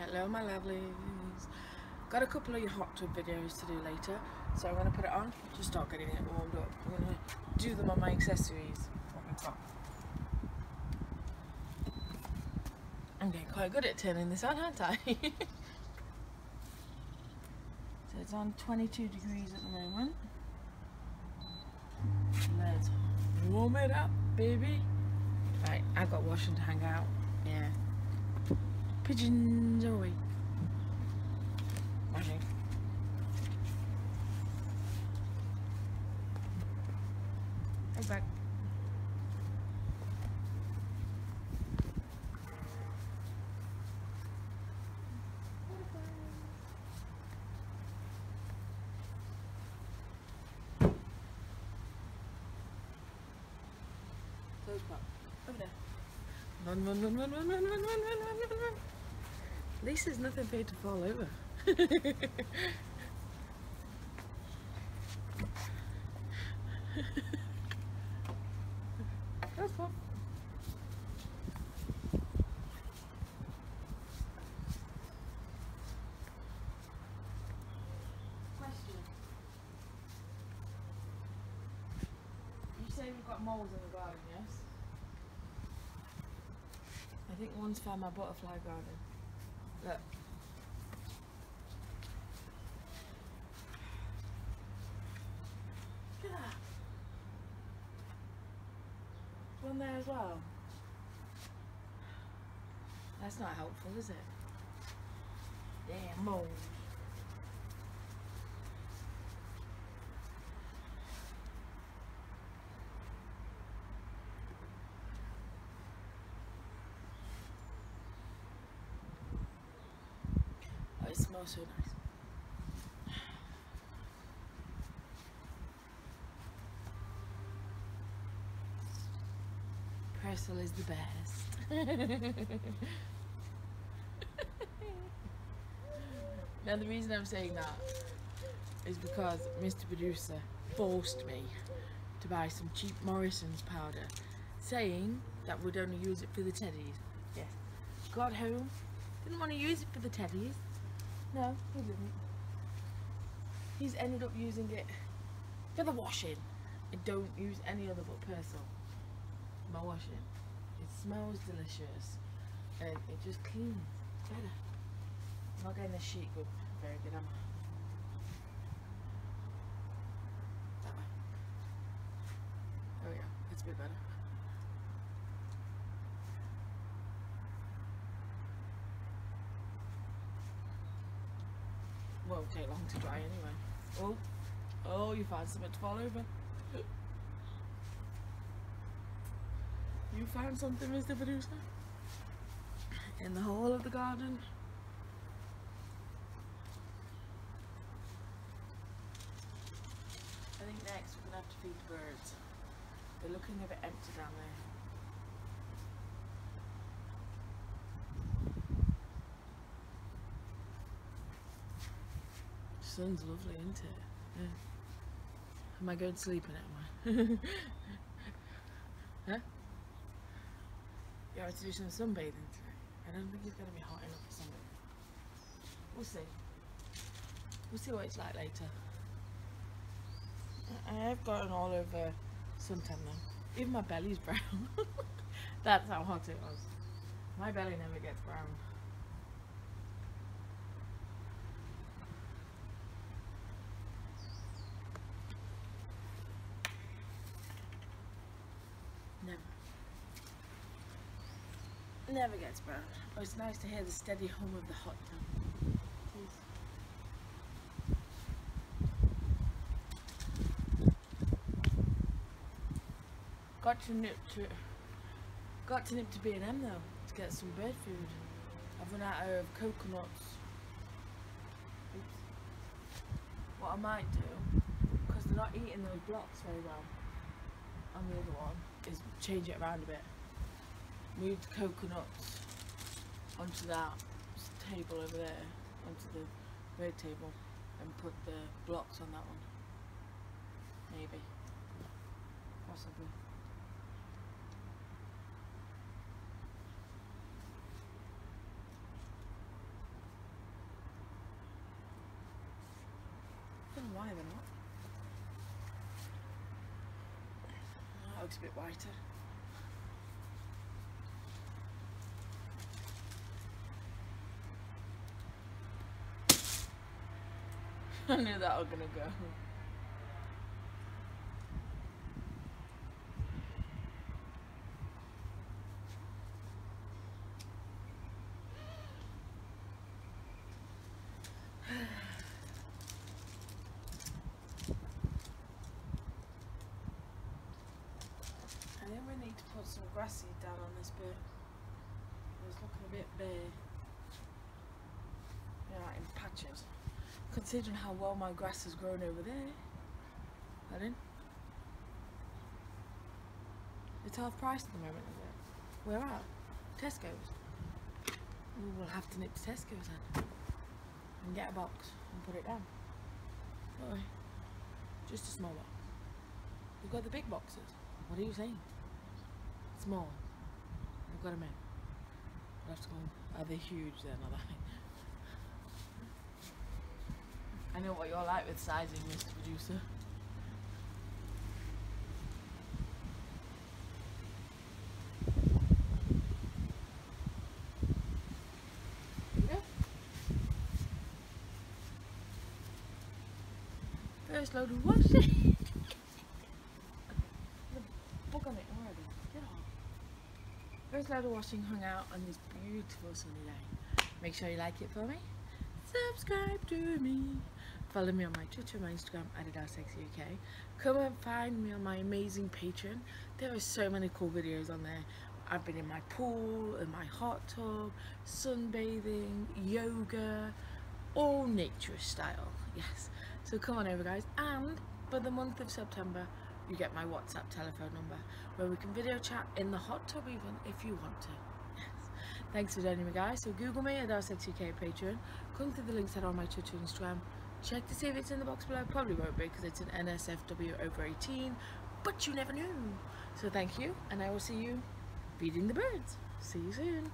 Hello my lovelies. Got a couple of your hot tub videos to do later, so I'm going to put it on, just start getting it warmed up. I'm going to do them on my accessories. I'm getting quite good at turning this on, aren't I? so it's on 22 degrees at the moment. Let's warm it up, baby. Right, I've got washing to hang out. Yeah. Pigeons awake. Washing. Hey, back. Close pop. Over there. Run, run, run, run, run, run, run, run, run, run, run. At least there's nothing for you to fall over. That's fun. Question. You say we've got moles in the garden, yes? I think one's found my butterfly garden. Look. Look at that. One there as well. That's not helpful, is it? Damn moles. It smells so nice. Persil is the best. now the reason I'm saying that is because Mr. Producer forced me to buy some cheap Morrison's powder, saying that we'd only use it for the teddies. Yes. Got home, didn't want to use it for the teddies. No, he didn't. He's ended up using it for the washing. I don't use any other but Persil. My washing. It smells delicious and it just cleans better. I'm not getting the sheet good, very good, am I? That way. Oh yeah, it's a bit better. Won't take long to dry anyway. Oh, oh, you found something to fall over. You found something, Mr. Producer? In the hole of the garden? I think next we're gonna have to feed the birds. They're looking a bit empty down there. Sun's lovely, isn't it? Yeah. Am I going to sleep in it? Am I? huh? You have to do some sunbathing today. I don't think it's going to be hot enough for sunbathing. We'll see. We'll see what it's like later. I have gotten all over suntan though. Even my belly's brown. That's how hot it was. My belly never gets brown. Never. Never gets brown. Oh, it's nice to hear the steady hum of the hot tub. Got to nip to got to nip to B and M though to get some bird food. I've run out of coconuts. Oops. What I might do, because they're not eating those blocks very well on the other one, is change it around a bit move the coconuts onto that table over there, onto the red table, and put the blocks on that one. Maybe. Possibly. Why they're not. That looks a bit whiter. I knew that was gonna go. I think we need to put some grass seed down on this bit. It's looking a bit bare. Yeah, in patches. Considering how well my grass has grown over there. Pardon? It's half price at the moment, is it? Where at? Tesco's. We'll have to nip to Tesco's then. And get a box and put it down. Sorry. Just a small box. We've got the big boxes. What are you saying? Small. We've got them in. We'll have to go. Are they huge then? Are they? I know what you're like with sizing, Mr. Producer. First load of a on it already. Get off. First load of washing hung out on this beautiful sunny day. Make sure you like it for me. Subscribe to me. Follow me on my Twitter, my Instagram, AdeleSexyUK. Come and find me on my amazing Patreon. There are so many cool videos on there. I've been in my pool, in my hot tub, sunbathing, yoga, all nature style. Yes. So come on over, guys. And for the month of September, you get my WhatsApp telephone number where we can video chat in the hot tub even if you want to. Yes. Thanks for joining me, guys. So Google me at AdeleSexyUK Patreon. Come to the links that are on my Twitter and Instagram. Check to see if it's in the box below. Probably won't be because it's an NSFW over 18, but you never know. So thank you, and I will see you feeding the birds. See you soon.